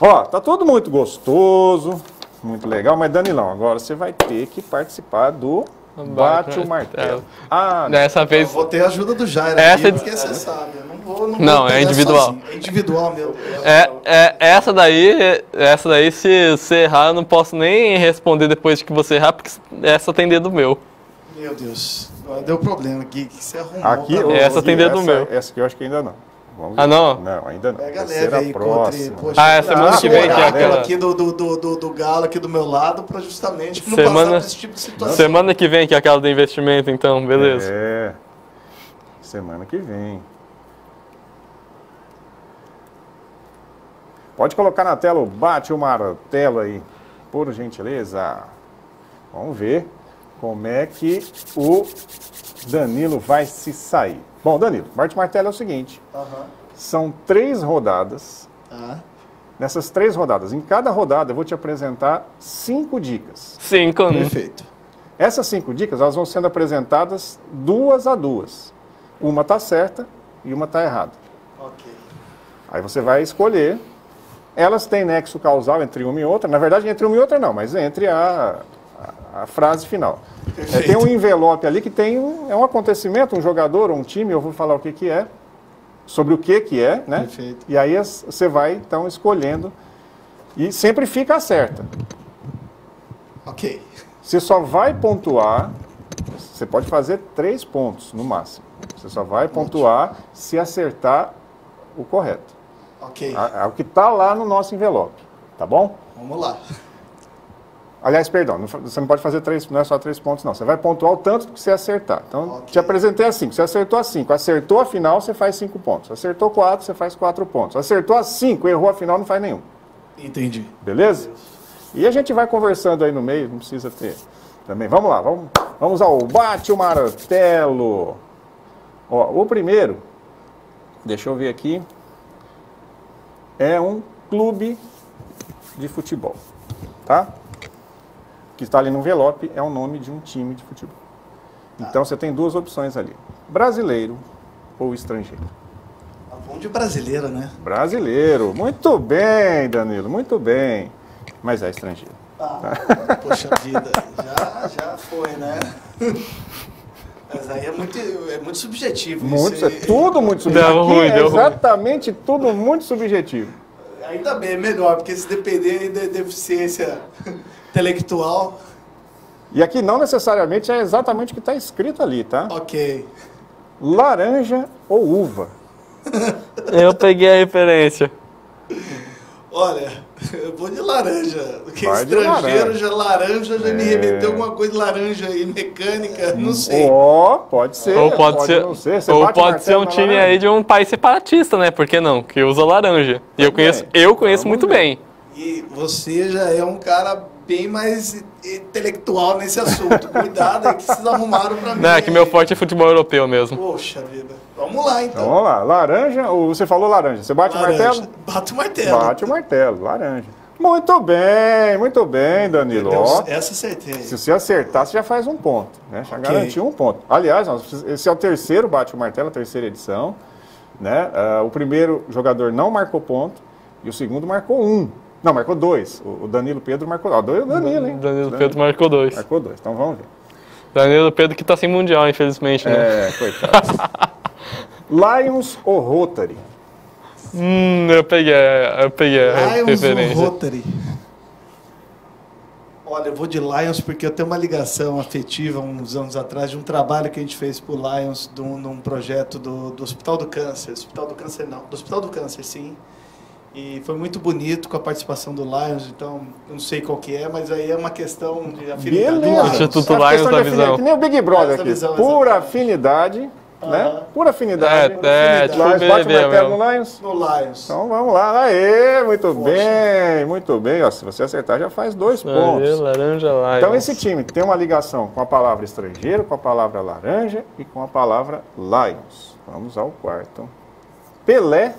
Ó, tá tudo muito gostoso, muito legal, mas Danilão, agora você vai ter que participar do Bate o Martelo. Ah, Dessa vez. Eu vou ter a ajuda do Jair essa aqui, porque você sabe, eu não vou. Não, não vou é individual. Sozinho. É individual, meu. É, é, essa daí, essa daí, se você errar, eu não posso nem responder depois de que você errar, porque essa tem dedo meu. Meu Deus, deu problema aqui, que você arrumou. Aqui, essa tem dedo essa, meu. Essa aqui eu acho que ainda não. Vamos ah, não? Não, ainda não. Pega leve aí, próxima. Poxa, ah, é semana que vem que é aquela... aqui do, do, do, do, Galo aqui do meu lado para justamente não semana... passar por esse tipo de situação. Semana que vem que é aquela do investimento, então, beleza. É, semana que vem. Pode colocar na tela o bate o martelo aí, por gentileza. Vamos ver como é que o Danilo vai se sair. Bom, Danilo, bate martelo é o seguinte: uhum. são três rodadas. Uhum. Nessas três rodadas, em cada rodada eu vou te apresentar cinco dicas. Cinco, né? Perfeito. Essas cinco dicas elas vão sendo apresentadas duas a duas. Uma está certa e uma está errada. Ok. Aí você vai escolher. Elas têm nexo causal entre uma e outra. Na verdade, entre uma e outra não, mas entre a, a, a frase final. É, tem um envelope ali que tem um, é um acontecimento, um jogador, um time, eu vou falar o que, que é, sobre o que, que é, né? Perfeito. E aí você vai, então, escolhendo. E sempre fica certa. Ok. Você só vai pontuar, você pode fazer três pontos no máximo. Você só vai pontuar se acertar o correto. Ok. É o que está lá no nosso envelope. Tá bom? Vamos lá. Aliás, perdão, você não pode fazer três, não é só três pontos, não. Você vai pontuar o tanto que você acertar. Então, okay. te apresentei a cinco. Você acertou a cinco. Acertou a final, você faz cinco pontos. Acertou quatro, você faz quatro pontos. Acertou a cinco, errou a final, não faz nenhum. Entendi. Beleza? E a gente vai conversando aí no meio, não precisa ter também. Vamos lá, vamos, vamos ao bate o martelo. Ó, o primeiro, deixa eu ver aqui, é um clube de futebol, tá? Que está ali no envelope é o nome de um time de futebol. Então você tem duas opções ali: brasileiro ou estrangeiro. Tá bom de brasileiro, né? Brasileiro. Muito bem, Danilo, muito bem. Mas é estrangeiro. Ah, poxa vida, já, já foi, né? Mas aí é muito, é muito subjetivo. Muito, isso. é tudo muito subjetivo. Deu ruim, deu é exatamente ruim. tudo muito subjetivo. Ainda bem, é melhor, porque se depender de deficiência intelectual. E aqui não necessariamente é exatamente o que está escrito ali, tá? Ok. Laranja ou uva? Eu peguei a referência. Olha, eu vou de laranja. Porque Vai estrangeiro laranja. já laranja já é... me remeteu alguma coisa de laranja e mecânica, não sei. Ó, oh, pode ser. Ou pode, pode ser, ser. ou pode ser um time laranja. aí de um país separatista, né? Por que não? Que usa laranja. E eu conheço, eu conheço muito ver. bem. E você já é um cara bem mais intelectual nesse assunto. Cuidado aí que vocês arrumaram pra mim. Não, é que meu forte é futebol europeu mesmo. Poxa vida. Vamos lá então. então vamos lá. Laranja, ou você falou laranja. Você bate laranja. o martelo? Bate o martelo. Bate o martelo, laranja. Muito bem, muito bem, Danilo. Deus, essa acertei. Se você acertar, você já faz um ponto. Né? Já okay. garantiu um ponto. Aliás, esse é o terceiro bate o martelo, a terceira edição. Né? Uh, o primeiro jogador não marcou ponto e o segundo marcou um. Não, marcou dois. O Danilo Pedro marcou. Ó, dois, Danilo, hein? Danilo, Pedro marcou dois. Marcou dois, então vamos ver. Danilo Pedro que tá sem mundial, infelizmente, né? É, coitado. Lions ou Rotary? Hum, eu peguei, eu peguei a Lions ou Rotary? Olha, eu vou de Lions porque eu tenho uma ligação afetiva uns anos atrás de um trabalho que a gente fez por Lions, de um, de um projeto do, do Hospital do Câncer. Hospital do Câncer não, do Hospital do Câncer, sim e foi muito bonito com a participação do Lions, então não sei qual que é, mas aí é uma questão de afinidade. Beleza. Instituto é Lions da visão. Que nem o Big Brother aqui. Visão, Pura afinidade. Né? Pura afinidade. É, é, tipo Lions, bate o martelo no Lions? No Lions. Então vamos lá. Aê, muito Poxa. bem, muito bem. Ó, se você acertar, já faz dois Aê, pontos. laranja, Lions. Então esse time tem uma ligação com a palavra estrangeiro, com a palavra laranja e com a palavra Lions. Vamos ao quarto. Pelé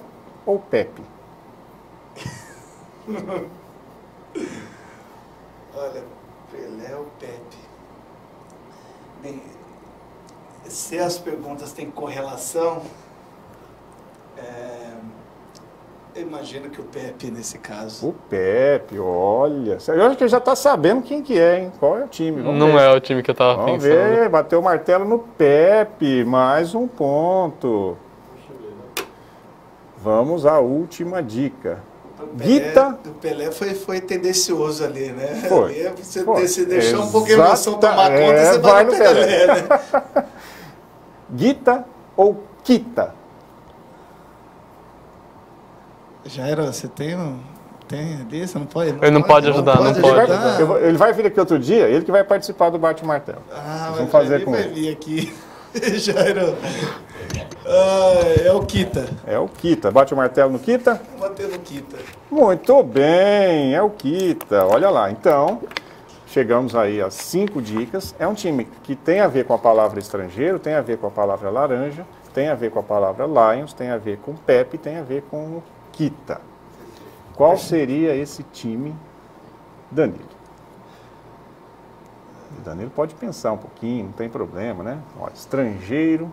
ou Pepe? Olha, Pelé ou Pepe? Bem, se as perguntas têm correlação, é, Eu imagino que o Pepe, nesse caso. O Pepe, olha. Eu acho que ele já está sabendo quem que é, hein? Qual é o time? Vamos Não ver. é o time que eu tava Vamos pensando. ver, bateu o martelo no Pepe, mais um ponto. Vamos à última dica. O Pelé- Guita. O Pelé foi, foi tendencioso ali, né? Foi, Ali você foi. se deixou um pouco a emoção tomar conta, é, você vai vai no Pelé, Pelé. né? Guita ou Quita? Jairo, você tem um. Tem ali? Você não pode. Ele não pode ajudar, não Ele pode. vai, ajudar? eu vou- ele vai vir aqui outro dia, ele que vai participar do Bate Martelo. Ah, Vamos mas fazer ele com vai ele. vir aqui. Jairo. Ah, é o Kita. É o Quita. Bate o martelo no? Vou bater no Kita. Muito bem, é o Kita. Olha lá, então, chegamos aí às cinco dicas. É um time que tem a ver com a palavra estrangeiro, tem a ver com a palavra laranja, tem a ver com a palavra Lions, tem a ver com Pepe, tem a ver com o Kita. Qual seria esse time, Danilo? O Danilo pode pensar um pouquinho, não tem problema, né? Ó, estrangeiro,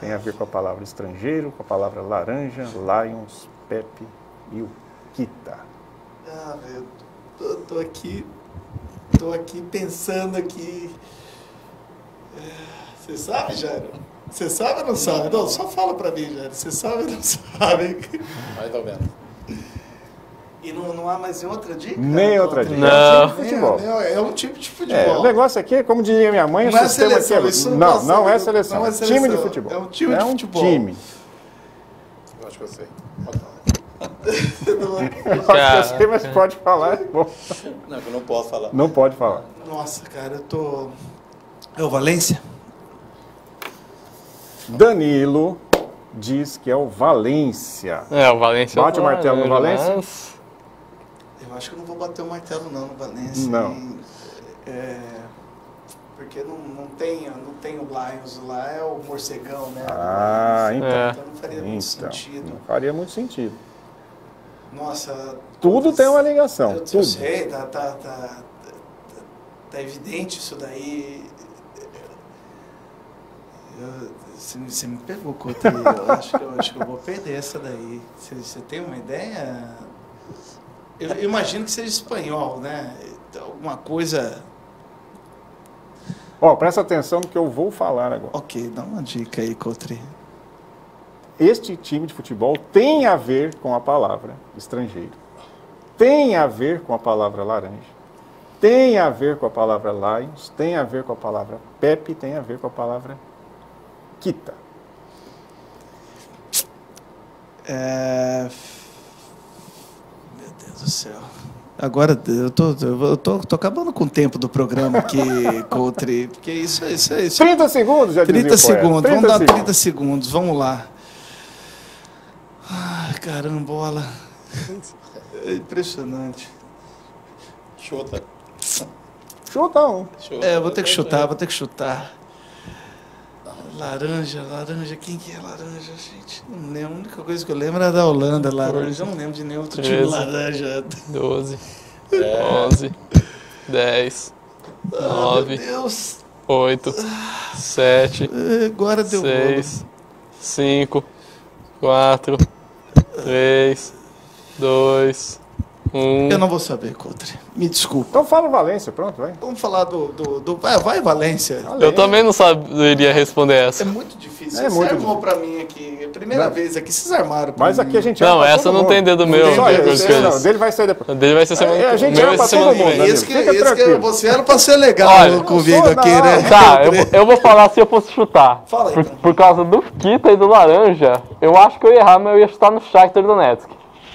tem a ver com a palavra estrangeiro, com a palavra laranja, Lions, Pepe e o Kita. Ah, velho, tô, tô aqui. Tô aqui pensando aqui. É, Você sabe, Jairo? Você sabe ou não sabe? Não, só fala pra mim, Jairo. Você sabe ou não sabe? Mais ou menos. E não, não há mais outra dica? Nem outra dica. Não. É um time de É, futebol. é, é um tipo de É, futebol. o negócio aqui, como diria minha mãe, o Não é sistema seleção, aqui é- isso não não, não é seleção, não é é time de seleção, futebol. é um time de um futebol. time. Eu acho que eu sei. Pode falar. Eu acho que eu sei, mas pode falar. é bom. Não, eu não posso falar. Não pode falar. Nossa, cara, eu tô. É o Valência? Danilo diz que é o Valência. É, o Valência. Bate o martelo no Valência? mas- Eu acho que eu não vou bater o martelo não no Valência. Não. E, é, porque não, não, tem, não tem o Lions lá, é o morcegão, né? Ah, então. É. Então não faria muito Então, sentido. não faria muito sentido. Nossa. Tudo tem uma ligação. Eu, eu Tudo. sei, tá, tá, tá, tá, evidente isso daí. Eu- Você me- você me pegou, Coutinho. Eu acho, que eu acho que eu vou perder essa daí. Você, você tem uma ideia? Eu, eu imagino que seja espanhol, né? Alguma coisa. Ó, presta atenção no que eu vou falar agora. Ok, dá uma dica aí, Coutinho. Este time de futebol tem a ver com a palavra estrangeiro. Tem a ver com a palavra laranja. Tem a ver com a palavra Lions. Tem a ver com a palavra Pepe. Tem a ver com a palavra Kita. É... Do céu. Agora eu tô, eu tô, tô acabando com o tempo do programa aqui, Coutre, porque isso, isso, isso 30 segundos, já dizia 30 o poeta. segundos, 30 vamos dar segundos. 30 segundos, vamos lá. Ai, carambola. É impressionante. Chuta. Chuta um. Chuta. É, vou ter que chutar, vou ter que chutar. Laranja, laranja, quem que é laranja, gente? Não lembro, a única coisa que eu lembro é da Holanda, laranja. Eu não lembro de nenhum outro time Treze. laranja. 12, É. 11, 10, Ah, meu 9, Deus, 8, 7, É, agora deu bolo. 6, 5, 4, 3, 2, 1. Eu não vou saber, Coutre. Me desculpa. Então fala o Valência, pronto, vai. Vamos falar do. do, do- vai, vai, Valência. Eu também não saberia responder É essa. muito difícil. É Você muito armou pra mim aqui. É a primeira Não. vez aqui, vocês armaram pra Mas mim. aqui a gente Não, essa não mundo. tem dedo meu. Só esse, esse não, dele vai sair depois. Dele vai ser semana É, a gente ama vai pra ser todo semana que mundo. Isso que, Fica isso que você era pra ser legal Olha, comigo não aqui, sou, né? Tá, eu, vou- eu vou falar se eu fosse chutar. Fala aí, por, então. por causa do Kita e do Laranja, eu acho que eu ia errar, mas eu ia chutar no Shakhtar Donetsk.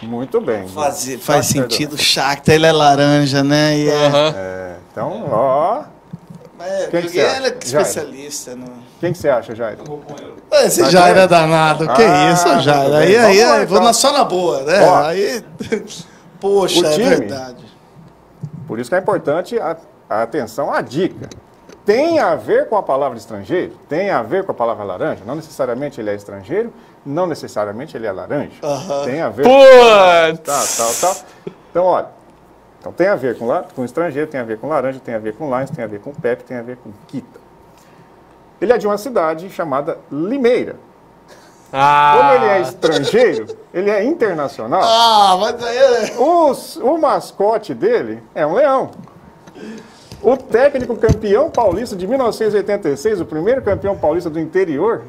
Muito bem. Faz, faz sentido. O Shakhtar, ele é laranja, né? E é, Aham. É, então, ó. é, Quem que o você acha? ele é Jair. especialista. No... Quem que você acha, Jair? Esse Mas Jair é- é danado. Que Ah, isso, Jair? Aí, aí, Vamos lá, aí, vou então. na, só na boa, né? Ó. Aí, poxa, O é time- verdade. Por isso que é importante a, a atenção à dica. Tem a ver com a palavra estrangeiro? Tem a ver com a palavra laranja? Não necessariamente ele é estrangeiro, não necessariamente ele é laranja. Tem a ver Putz! Tá, tal, tal. Então, olha. Então tem a ver com, la- com estrangeiro, tem a ver com laranja, tem a ver com Lions, tem a ver com Pepe, tem a ver com Kita. Ele é de uma cidade chamada Limeira. Ah, Como ele é estrangeiro, ele é internacional. Ah, mas aí é... Os- o mascote dele é um leão. O técnico campeão paulista de 1986, o primeiro campeão paulista do interior,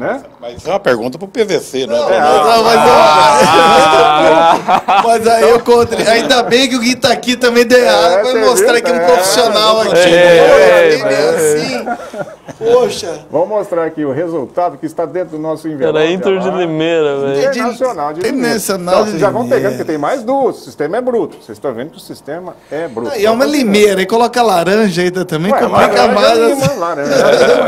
né? Mas isso é uma pergunta pro PVC, né? Não, Não, mas, mas, Ah. mas aí eu contra. Ainda bem que o Gui tá aqui também de água você vai mostrar viu? que é um É, profissional aqui. é, Poxa, é, assim. Poxa. Vamos mostrar aqui o resultado que está dentro do nosso envelope. Era Inter de. Limeira, velho. Internacional de Limeira. Internacional Então, de vocês já vão pegando, porque tem mais duas. O sistema é bruto. Vocês estão vendo que o sistema é bruto. E é uma limeira, e coloca laranja ainda também, Ué, complica laranja, mais. lima, laranja.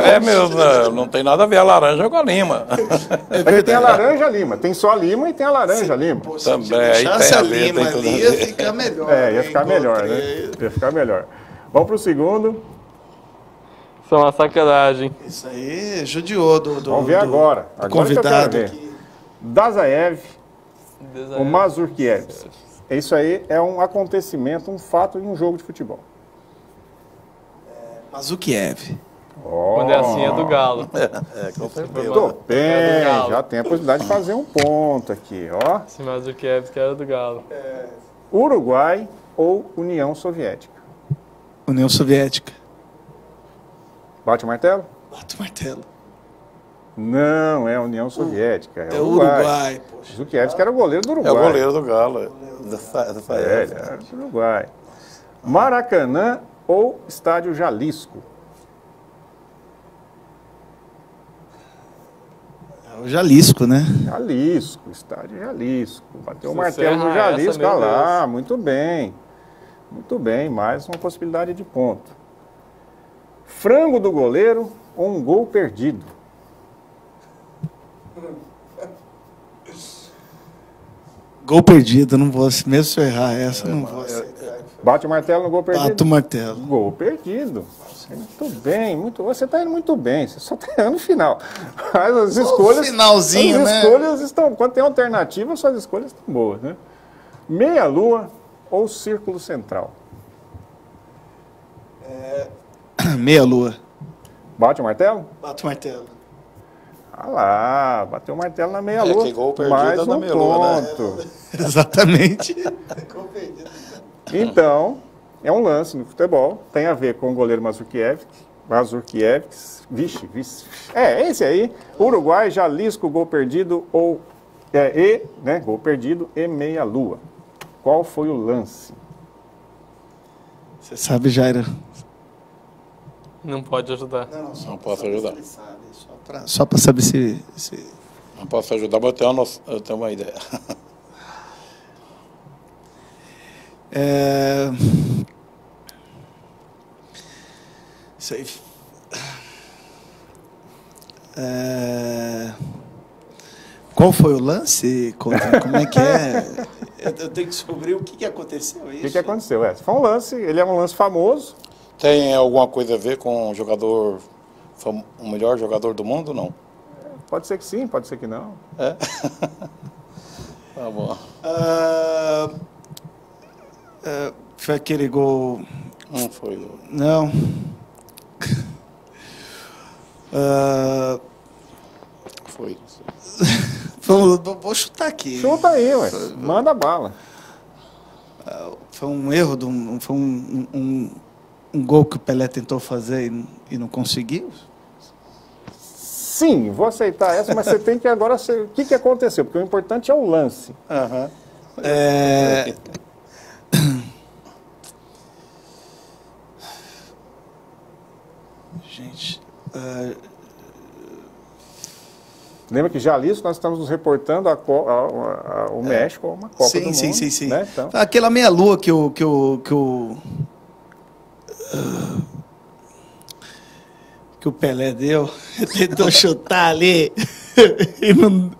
É mesmo, não tem nada a ver a laranja com a lima. É que tem a laranja lima. Tem só a lima e tem a laranja lima. Pô, se Também, deixasse tem a a lima tudo ali, a ia ficar melhor. É, ia ficar melhor, né? Ia ficar melhor. Vamos pro segundo. Isso é uma sacanagem. Isso aí judiou do, do Vamos ver do- agora. do Agora que eu convidado quero ver. aqui. Dazaev, o Mazurkiewicz. Isso aí é um acontecimento, um fato em um jogo de futebol. Mazukiev. Quando é assim é do Galo. É, com certeza. Muito bem, É do Galo. já tem a possibilidade de fazer um ponto aqui, ó. Esse Mazurkiewicz que era do Galo. Uruguai ou União Soviética? União Soviética. Bate o martelo? Bate o martelo. Não, é a União Soviética. É, É o o Uruguai. Uruguai. Zukiewicz que era o goleiro do É Uruguai. o goleiro do Galo. é. Dessa, dessa É, do Uruguai. Maracanã ou Estádio Jalisco? É o Jalisco, né? Jalisco, Estádio Jalisco. Bateu o martelo no Jalisco, olha lá, muito bem. Muito bem, mais uma possibilidade de ponto. Frango do goleiro ou um gol perdido? Gol perdido, não vou, mesmo se eu errar essa, não vou aceitar. Bate o martelo no gol perdido? Bato o martelo. Gol perdido. Muito bem, muito, você está indo muito bem, você só está errando no final. Mas as escolhas. finalzinho, as né? escolhas estão. Quando tem alternativa, suas escolhas estão boas, né? Meia-lua ou círculo central? Meia lua. Bate o martelo? Bato o martelo. Ah lá, bateu o martelo na meia-lua. É, que gol perdido Mais é na um meia-lua, né? ponto. Exatamente. Então, é um lance no futebol, tem a ver com o goleiro Mazurkiewicz. Mazurkiewicz, vixe, vixe. É, esse aí, Uruguai, Jalisco, gol perdido ou é, e, né, gol perdido e meia lua. Qual foi o lance? Você sabe, Jairo? Não pode ajudar. Não, Não posso ajudar. Só pra, só pra saber se, se... Não posso ajudar, mas eu tenho uma, noção- eu tenho uma ideia. É... Isso aí. É... Qual foi o lance? Como é que é? Eu tenho que descobrir o que, que aconteceu. O que, que aconteceu? É, foi um lance, ele é um lance famoso. Tem alguma coisa a ver com o jogador, o melhor jogador do mundo? Não. Pode ser que sim, pode ser que não. É? tá bom. Ah, ah, foi aquele gol. Não foi. Não. Ah, Foi. vou, vou- vou chutar aqui. Chuta aí, ué. Manda bala. Foi um erro, de um, foi um, um, um gol que o Pelé tentou fazer e, não- e não conseguiu? Sim, vou aceitar essa, mas você tem que agora. O que, que aconteceu? Porque o importante é o lance. Aham. É, Lembra que Jalisco nós estamos nos reportando o México a uma Copa sim, do Mundo. sim, sim, sim. né? Então, Aquela meia lua que o que o que o ah, que o Pelé deu, tentou chutar ali e não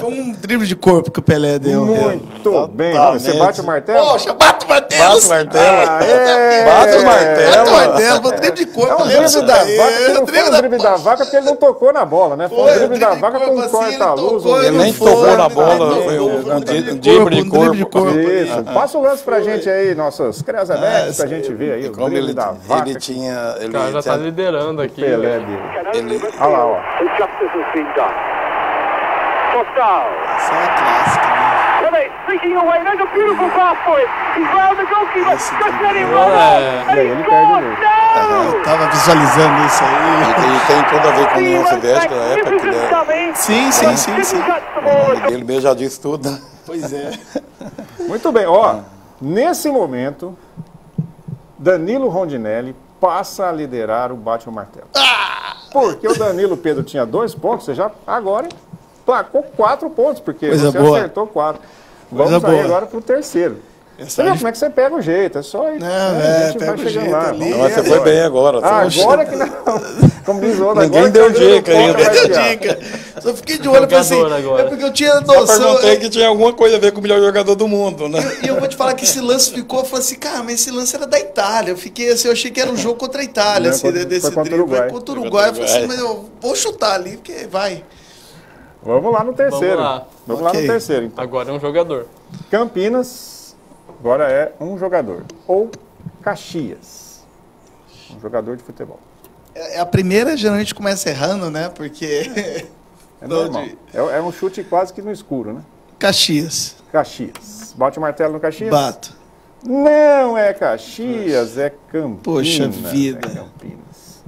Foi um drible de corpo que o Pelé deu. Muito bem. Você bate o martelo? Poxa, bate o martelo. Bate o martelo. Ah, é. Bate o martelo. Bate o martelo, foi um drible de corpo. É um drible da vaca, É, não foi um da- drible da vaca porque ele não tocou na bola, né? Foi um Foi, drible da drible de vaca com um assim, ele corta-luz. um- ele nem tocou na bola, foi um, um um drible um de corpo, um. Isso. Passa o lance pra gente aí, nossas criazanetes, pra gente ver aí o Como drible ele, da vaca. ele tinha. Ele O cara já tá liderando aqui. Pelé dele. Olha lá, ó. Costal. Essa é a clássica, né? Streaking away. There's a beautiful pass for. He's round the goalkeeper. Just let him drible. run É. And E he ele Eu tava visualizando isso aí. ele tem tudo a ver com a União Soviética na época, que ele, é- dummy. Sim, sim, sim, sim. Dele mesmo já disse tudo. né? Pois é. Muito bem, ó. Nesse momento, Danilo Rondinelli passa a liderar o bate o martelo. Porque o Danilo Pedro tinha dois pontos, você já agora placou quatro pontos, porque Coisa você boa. acertou quatro. Coisa Vamos aí boa. agora pro terceiro. Essa Você vê aí- como é que você pega o jeito, é só ir. Não, né, é, a gente pega vai o chegando jeito lá. ali. Mas ver você foi bem agora. Ah, agora que não. Como diz o outro, Ninguém deu dica ainda. vai Deu dica. Só fiquei de olho e falei assim. Agora. É porque eu tinha Só noção. perguntei que tinha alguma coisa a ver com o melhor jogador do mundo, né? E eu vou te falar que esse lance ficou, eu falei assim, cara, mas esse lance era da Itália. Eu fiquei assim, eu achei que era um jogo contra a Itália, Não, assim, contra- desse foi contra o. Uruguai. Contra o Uruguai. Eu o falei assim, mas eu vou chutar ali, porque vai. Vamos lá no terceiro. Vamos lá. Vamos lá Ok. no terceiro, então. Agora é um jogador. Campinas, agora é um jogador. Ou Caxias, um jogador de futebol. É, A primeira geralmente começa errando, né? Porque. É normal. de- É, é um chute quase que no escuro, né? Caxias. Caxias. Bate o martelo no Caxias? Bato. Não é Caxias, é Campinas. Poxa vida. É Campinas.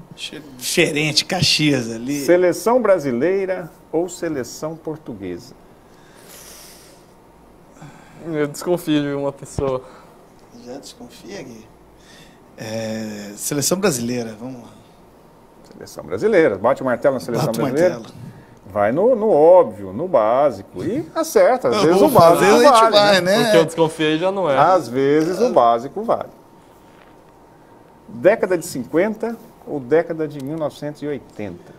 Diferente, Caxias ali. Seleção brasileira ou seleção portuguesa? Eu desconfio de uma pessoa. Já desconfia, Gui. É, seleção brasileira, vamos lá. Seleção brasileira. Bate o martelo na seleção Bato o brasileira? martelo. Vai no, no óbvio, no básico. E acerta. Às Eu vezes o básico gente vale. vai, né? né? Porque eu desconfiei já não é. Às vezes o básico vale. Década de 50 ou década de 1980?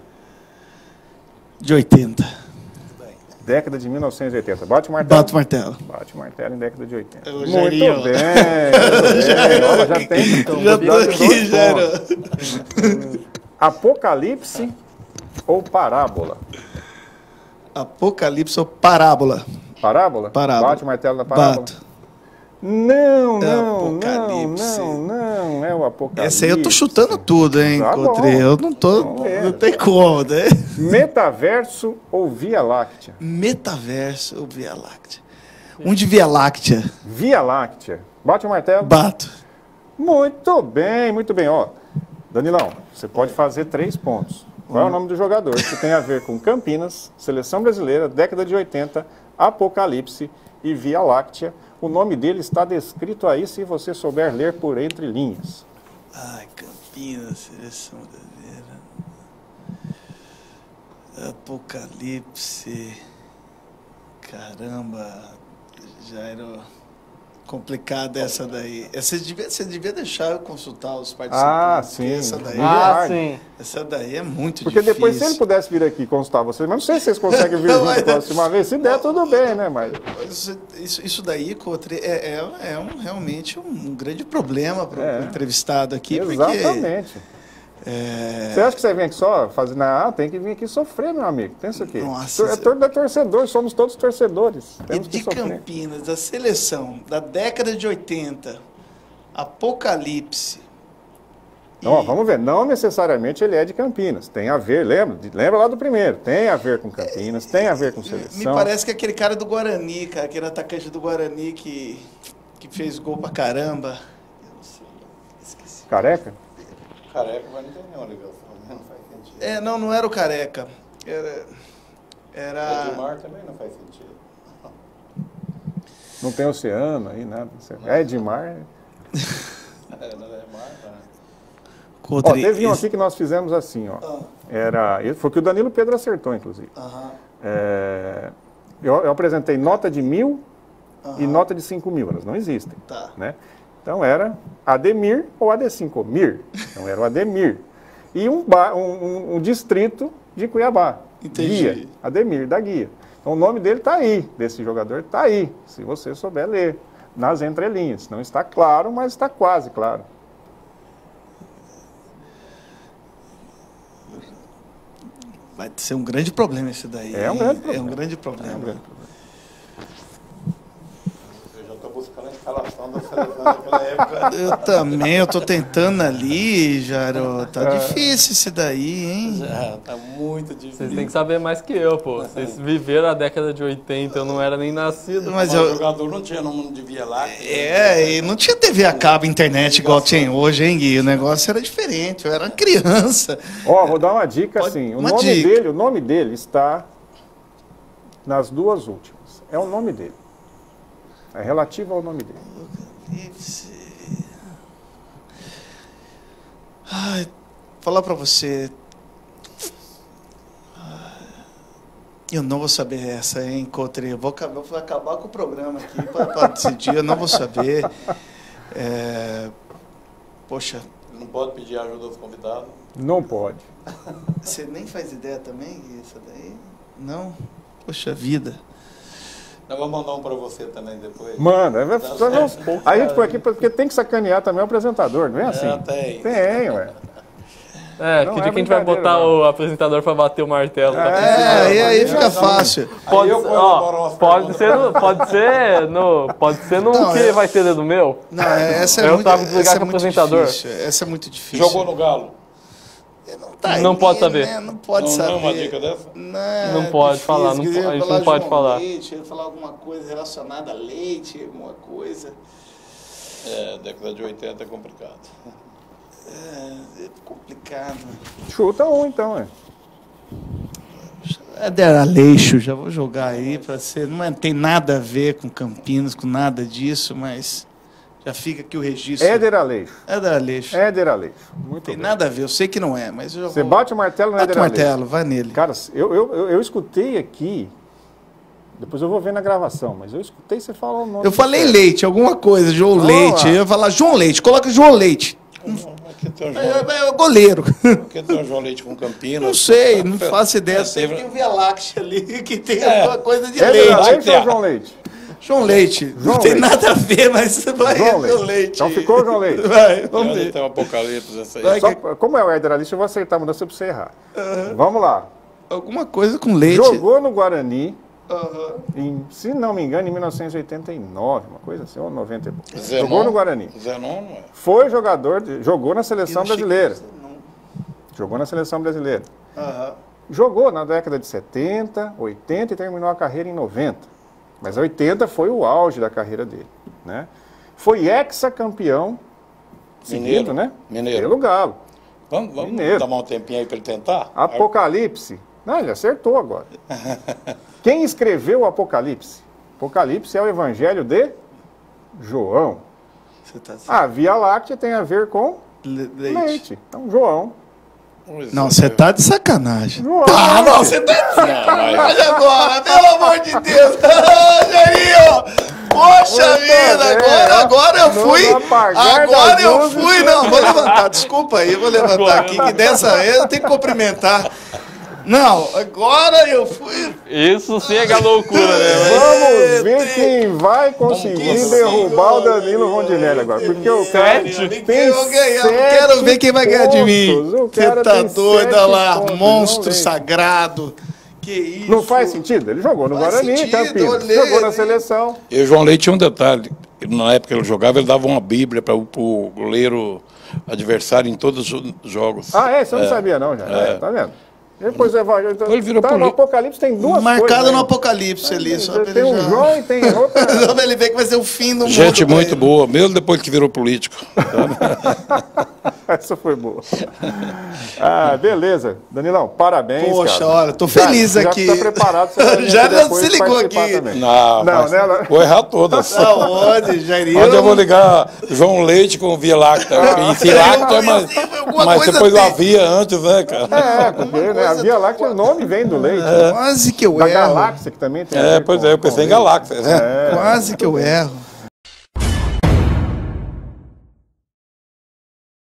De 80. Década de 1980. Bate o martelo. Bato o martelo. Bate o martelo em década de 80. Eu Muito já bem. iria, muito bem. Olha, já tem. então, já tô já aqui, já era. Apocalipse ou parábola? Apocalipse ou parábola? Parábola? Parábola. Bate o martelo da parábola? Bato. Não, É não, não, Apocalipse. não, não, é o Apocalipse. Essa aí eu tô chutando tudo, hein, Tá Cotri? Eu não tô. Vamos ver. Não tem como, né? Metaverso ou Via Láctea? Metaverso ou Via Láctea? Um de Via Láctea. Via Láctea. Bate o martelo. Bato. Muito bem, muito bem. Ó, Danilão, você pode fazer três pontos. Qual é o nome do jogador? Que tem a ver com Campinas, Seleção Brasileira, década de 80, Apocalipse e Via Láctea. O nome dele está descrito aí se você souber ler por entre linhas. Ai, Campinas, seleção brasileira. Apocalipse. Caramba, era complicada essa daí. Essa devia, você devia deixar eu consultar os participantes. Ah, porque sim. Essa daí, Ah, Eduardo. sim. essa daí é muito Porque difícil. depois, se ele pudesse vir aqui consultar vocês, mas não sei se vocês conseguem vir Não, junto a próxima vez. Se der, tudo bem, né? Mas Isso, isso, daí, Cotre, é, é, é um, realmente um grande problema para o É. entrevistado aqui. Porque, exatamente. É, Você acha que você vem aqui só fazer. Não, tem que vir aqui sofrer, meu amigo. Pensa o quê? Nossa, é tor é torcedor, somos todos torcedores. E Temos que de. Campinas, da seleção da década de 80, Apocalipse. Ó, vamos ver. Não necessariamente ele é de Campinas. Tem a ver, lembra? Lembra lá do primeiro. Tem a ver com Campinas, tem a ver com Me seleção. parece que é aquele cara do Guarani, cara, aquele atacante do Guarani que, que fez gol pra caramba. Eu não sei, esqueci. Careca? Careca, mas não tem nenhuma ligação, né? Não faz sentido. É, não, não era o Careca. Era. Era. Edmar também não faz sentido. Não tem oceano aí, nada. É Edmar. É, não é Edmar, né? Ó, Cotri, teve um aqui que nós fizemos assim, ó. Ah. Era, foi o que o Danilo Pedro acertou, inclusive. Aham, É, eu, eu apresentei nota de mil e nota de cinco mil. Elas não existem. Tá. né? Então era Ademir ou AD5, Mir. Então era o Ademir. E um, um- um- distrito de Cuiabá. Entendi. Guia. Ademir, da Guia. Então o nome dele está aí, desse jogador está aí, se você souber ler, nas entrelinhas. Não está claro, mas está quase claro. Vai ser um grande problema esse daí. É um grande É um problema. grande problema. É um grande problema. Eu já estou buscando a escalação da seleção daquela época. Eu também, eu tô tentando ali, Jaro. Tá É. difícil esse daí, hein? Já, tá muito difícil. Vocês têm que saber mais que eu, pô. Vocês viveram a década de 80, eu não era nem nascido. Mas Mas o eu. jogador não tinha nome de Via Láctea. É, e não tinha TV a cabo, internet igual tem hoje, hein, Gui? O negócio era diferente, eu era criança. Ó, vou dar uma dica Pode- assim. O uma nome dica. dele, o nome dele está nas duas últimas. É o nome dele. É relativo ao nome dele. Ai, falar pra você. Eu não vou saber essa, hein, Cotre? Eu vou acabar, eu vou acabar com o programa aqui pra decidir, eu não vou saber. É, Poxa, Não pode pedir ajuda aos convidados. Não pode. você nem faz ideia também, essa daí? Não? Poxa vida. Nós vamos mandar um para você também depois. Manda. vai- Tá certo. a gente foi aqui porque tem que sacanear também o apresentador, não é assim? É, tem. Tem, ué. É, Não que é dia que a gente vai botar não. o apresentador pra bater o martelo? pra É, e aí fica Não. fácil. Pode, Aí eu ó, pode ser, no, pode ser no, pode ser no Não, que é- vai ser dedo meu. Não, essa é Eu muito, tava essa é com o muito apresentador. difícil. Essa é muito difícil. Jogou no Galo? Não, tá aí, Não pode saber. né? Não pode Não, saber. não é uma dica dessa? Não, Não é pode difícil. falar, não a gente não pode falar. Leite, ia falar alguma coisa relacionada a leite, alguma coisa. É, década de 80 é complicado. É, é complicado. Chuta um então, é. Éder Aleixo, já vou jogar aí para ser. Não é- tem nada a ver com Campinas, com nada disso, mas já fica aqui o registro. Éder Aleixo. Éder Aleixo. Éder Aleixo. Muito Tem bem. nada a ver, eu sei que não é, mas eu já Você vou... bate o martelo no Bate Éder o Aleixo. martelo, vai nele. Cara, eu, eu, eu, eu escutei aqui, depois eu vou ver na gravação, mas eu escutei você falar o nome. Eu falei cara. Leite, alguma coisa, João Vamos Leite. Eu ia falar João Leite, coloca João Leite. Aqui tem o É, João, é o goleiro. aqui tem o João Leite com Campinas. Não sei, não faço ideia. É, Sei que teve- tem o Via Láctea ali, que tem É. alguma coisa de leite. Aleixo ou João Leite? João Leite. João não tem Leite. nada a ver, mas vai João João Leite. Leite. Então ficou João Leite. Vai, vamos ver. tem o Apocalipse essa aí? Só, como é o Éder Aleixo, eu vou acertar a mudança pra você errar. Vamos lá. Alguma coisa com leite. Jogou no Guarani, Aham. em, se não me engano, em 1989, uma coisa assim, ou 90 e pouco. Zenon? Jogou no Guarani. Zenon não é. Foi jogador, de- jogou na seleção brasileira. Jogou na seleção brasileira. Aham. Jogou na década de 70, 80 e terminou a carreira em 90. Mas 80 foi o auge da carreira dele. Né? Foi ex-campeão, seguido, Mineiro. né? Mineiro. Pelo Galo. Vamos, vamos Mineiro. dar um tempinho aí para ele tentar? Apocalipse. Não, ele acertou agora. Quem escreveu o Apocalipse? Apocalipse é o evangelho de João. Você tá A Via Láctea tem a ver com Le- leite. leite. Então, João. Vamos Não, ver. você tá de sacanagem. Ah, não, você tá de Não, mas- sacanagem agora, pelo amor de Deus. Jairinho! Poxa vida, bem, agora, ó. agora eu fui. Agora eu fui. Não, vou levantar. Desculpa aí, eu vou levantar aqui, que dessa vez eu tenho que cumprimentar. Não, agora eu fui. Isso sim é é loucura, né? Vamos ver Eita. quem vai conseguir Vamos derrubar o Danilo Rondinelli agora. Porque o cara Sete. tem Eu ganhar, quero ver quem vai ganhar de mim. Você tá doido, olha lá, pontos, monstro sagrado. Que isso? Não faz sentido? Ele jogou no Faz Guarani, sentido, Campinas. Jogou na seleção. E o João Leite tinha um detalhe. Na época que ele jogava, ele dava uma bíblia para o goleiro adversário em todos os jogos. Ah, é? Você não sabia não, já. É. É, tá vendo? Depois o Evangelho. Então, Ele virou tá, no Apocalipse tem duas Marcado coisas. no né? Apocalipse ali, só pra Tem ele um. João e tem outra. Só pra ele ver que vai ser o fim do mundo. Gente muito boa, mesmo depois que virou político. Essa foi boa. Ah, beleza. Danilão, parabéns. Poxa, cara. olha, tô Já- feliz já aqui. tá preparado. Já não se ligou aqui. também. Não, Não, mas né, Vou errar todas. Aonde, Jairinho? Onde eu vou ligar João Leite com Via Láctea? Ah. E Via Láctea, mas, Alguma mas coisa depois tem. o havia antes, né, cara? É, porque né, a Via Láctea, o nome vem do leite. Quase que eu Da erro. galáxia, que também tem É, pois com- é, eu pensei em. Galáxia, né? Quase que eu erro.